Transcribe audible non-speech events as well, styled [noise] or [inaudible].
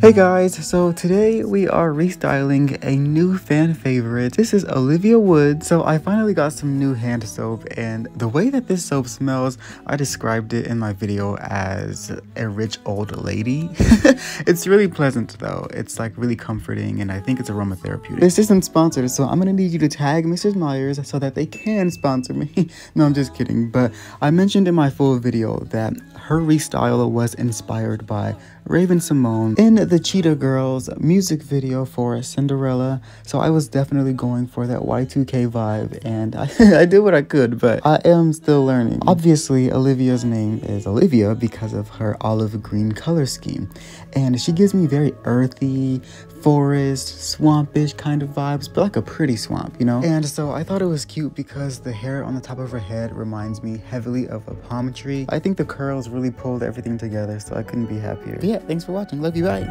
Hey guys, so today we are restyling a new fan favorite. This is Olivia Woods. So I finally got some new hand soap and the way that this soap smells, I described it in my video as a rich old lady. [laughs] it's really pleasant though. It's like really comforting and I think it's aromatherapeutic. This isn't sponsored, so I'm gonna need you to tag Mrs. Meyer's so that they can sponsor me. [laughs] no, I'm just kidding. But I mentioned in my full video that her restyle was inspired by Raven-Symoné in the Cheetah Girls music video for Cinderella. So I was definitely going for that Y2K vibe and I, [laughs] I did what I could, but I am still learning. Obviously, Olivia's name is Olivia because of her olive green color scheme. And she gives me very earthy, forest, swampish kind of vibes, but like a pretty swamp, you know? And so I thought it was cute because the hair on the top of her head reminds me heavily of a palm tree. I think the curls really pulled everything together, so I couldn't be happier. But yeah, thanks for watching. Love you, bye.